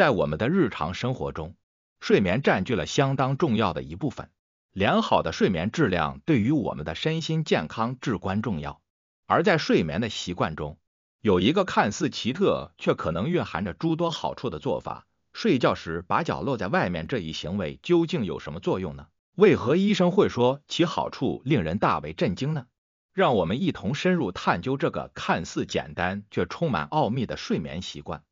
在我们的日常生活中，睡眠占据了相当重要的一部分。良好的睡眠质量对于我们的身心健康至关重要。而在睡眠的习惯中，有一个看似奇特却可能蕴含着诸多好处的做法：睡觉时把脚露在外面。这一行为究竟有什么作用呢？为何医生会说其好处令人大为震惊呢？让我们一同深入探究这个看似简单却充满奥秘的睡眠习惯。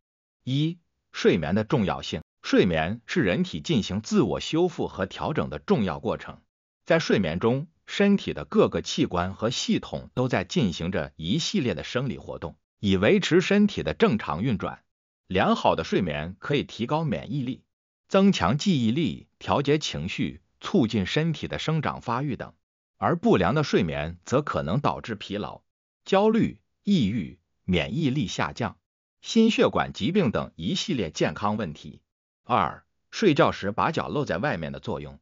一、睡眠的重要性。睡眠是人体进行自我修复和调整的重要过程。在睡眠中，身体的各个器官和系统都在进行着一系列的生理活动，以维持身体的正常运转。良好的睡眠可以提高免疫力、增强记忆力、调节情绪、促进身体的生长发育等。而不良的睡眠则可能导致疲劳、焦虑、抑郁、免疫力下降、心血管疾病等一系列健康问题。二、睡觉时把脚露在外面的作用。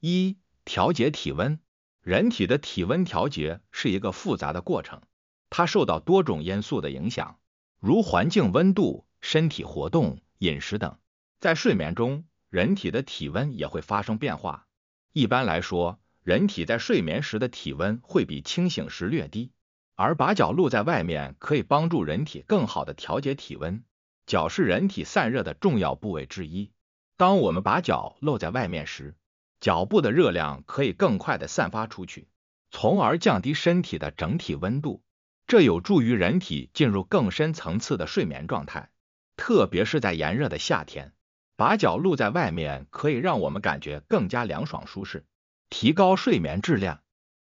一、调节体温。人体的体温调节是一个复杂的过程，它受到多种因素的影响，如环境温度、身体活动、饮食等。在睡眠中，人体的体温也会发生变化。一般来说，人体在睡眠时的体温会比清醒时略低，而把脚露在外面可以帮助人体更好的调节体温。脚是人体散热的重要部位之一，当我们把脚露在外面时，脚部的热量可以更快的散发出去，从而降低身体的整体温度，这有助于人体进入更深层次的睡眠状态。特别是在炎热的夏天，把脚露在外面可以让我们感觉更加凉爽舒适。提高睡眠质量。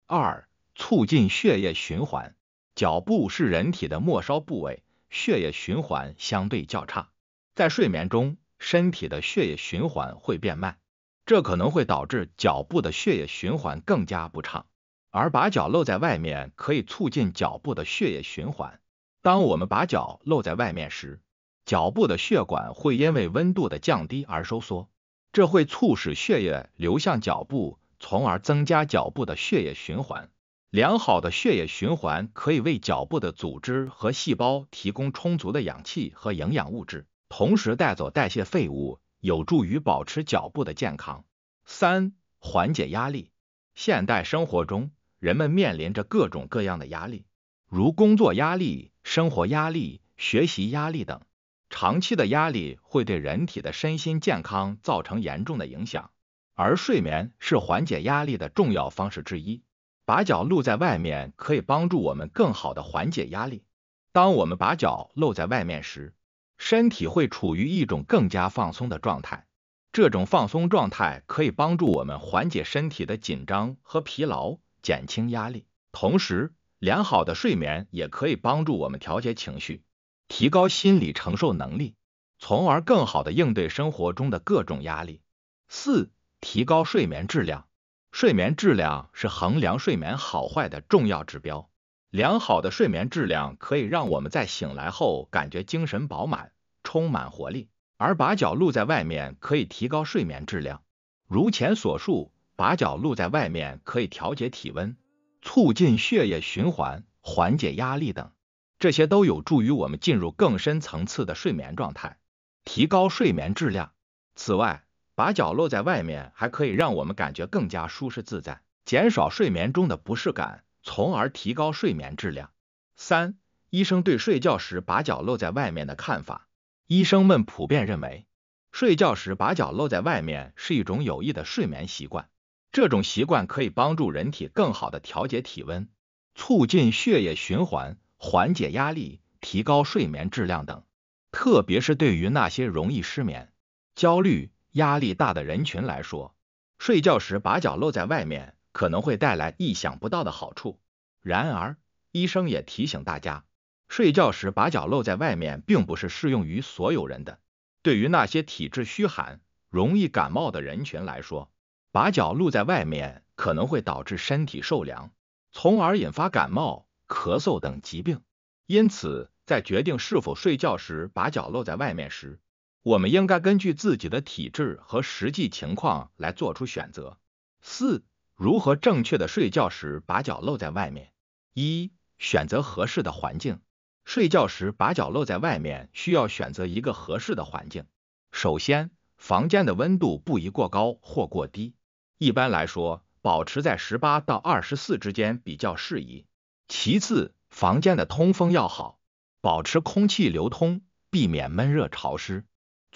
二、促进血液循环。脚部是人体的末梢部位，血液循环相对较差，在睡眠中，身体的血液循环会变慢，这可能会导致脚部的血液循环更加不畅。而把脚露在外面可以促进脚部的血液循环。当我们把脚露在外面时，脚部的血管会因为温度的降低而收缩，这会促使血液流向脚部。从而增加脚部的血液循环。良好的血液循环可以为脚部的组织和细胞提供充足的氧气和营养物质，同时带走代谢废物，有助于保持脚部的健康。三、缓解压力。现代生活中，人们面临着各种各样的压力，如工作压力、生活压力、学习压力等。长期的压力会对人体的身心健康造成严重的影响。而睡眠是缓解压力的重要方式之一，把脚露在外面可以帮助我们更好的缓解压力。当我们把脚露在外面时，身体会处于一种更加放松的状态，这种放松状态可以帮助我们缓解身体的紧张和疲劳，减轻压力。同时，良好的睡眠也可以帮助我们调节情绪，提高心理承受能力，从而更好的应对生活中的各种压力。四。提高睡眠质量，睡眠质量是衡量睡眠好坏的重要指标。良好的睡眠质量可以让我们在醒来后感觉精神饱满，充满活力。而把脚露在外面可以提高睡眠质量。如前所述，把脚露在外面可以调节体温，促进血液循环，缓解压力等，这些都有助于我们进入更深层次的睡眠状态，提高睡眠质量。此外，把脚露在外面，还可以让我们感觉更加舒适自在，减少睡眠中的不适感，从而提高睡眠质量。三、医生对睡觉时把脚露在外面的看法。医生们普遍认为，睡觉时把脚露在外面是一种有益的睡眠习惯。这种习惯可以帮助人体更好的调节体温，促进血液循环，缓解压力，提高睡眠质量等。特别是对于那些容易失眠、焦虑。压力大的人群来说，睡觉时把脚露在外面可能会带来意想不到的好处。然而，医生也提醒大家，睡觉时把脚露在外面并不是适用于所有人的。对于那些体质虚寒、容易感冒的人群来说，把脚露在外面可能会导致身体受凉，从而引发感冒、咳嗽等疾病。因此，在决定是否睡觉时把脚露在外面时，我们应该根据自己的体质和实际情况来做出选择。四、如何正确的睡觉时把脚露在外面？一、选择合适的环境。睡觉时把脚露在外面，需要选择一个合适的环境。首先，房间的温度不宜过高或过低，一般来说，保持在十八到二十四之间比较适宜。其次，房间的通风要好，保持空气流通，避免闷热潮湿。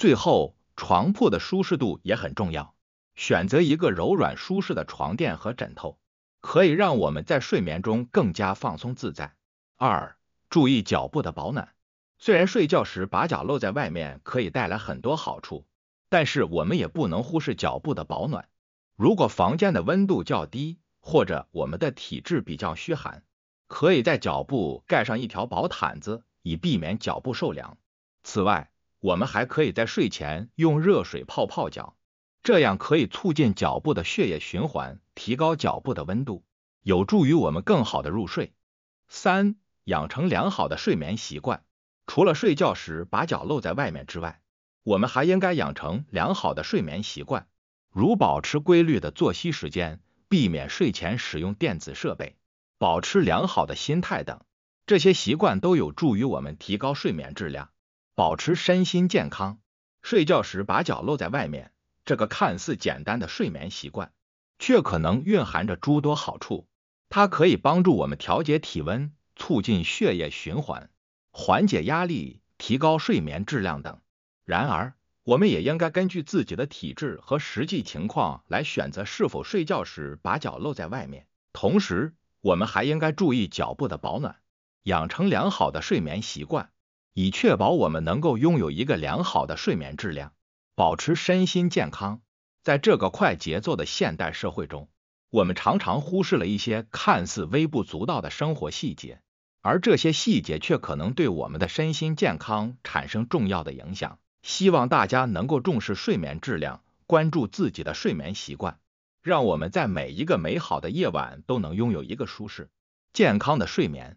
最后，床铺的舒适度也很重要，选择一个柔软舒适的床垫和枕头，可以让我们在睡眠中更加放松自在。二、注意脚部的保暖。虽然睡觉时把脚露在外面可以带来很多好处，但是我们也不能忽视脚部的保暖。如果房间的温度较低，或者我们的体质比较虚寒，可以在脚部盖上一条薄毯子，以避免脚部受凉。此外，我们还可以在睡前用热水泡泡脚，这样可以促进脚部的血液循环，提高脚部的温度，有助于我们更好的入睡。三、养成良好的睡眠习惯。除了睡觉时把脚露在外面之外，我们还应该养成良好的睡眠习惯，如保持规律的作息时间，避免睡前使用电子设备，保持良好的心态等。这些习惯都有助于我们提高睡眠质量，保持身心健康。睡觉时把脚露在外面，这个看似简单的睡眠习惯，却可能蕴含着诸多好处。它可以帮助我们调节体温，促进血液循环。缓解压力、提高睡眠质量等。然而，我们也应该根据自己的体质和实际情况来选择是否睡觉时把脚露在外面。同时，我们还应该注意脚部的保暖，养成良好的睡眠习惯，以确保我们能够拥有一个良好的睡眠质量，保持身心健康。在这个快节奏的现代社会中，我们常常忽视了一些看似微不足道的生活细节。而这些细节却可能对我们的身心健康产生重要的影响。希望大家能够重视睡眠质量，关注自己的睡眠习惯，让我们在每一个美好的夜晚都能拥有一个舒适、健康的睡眠。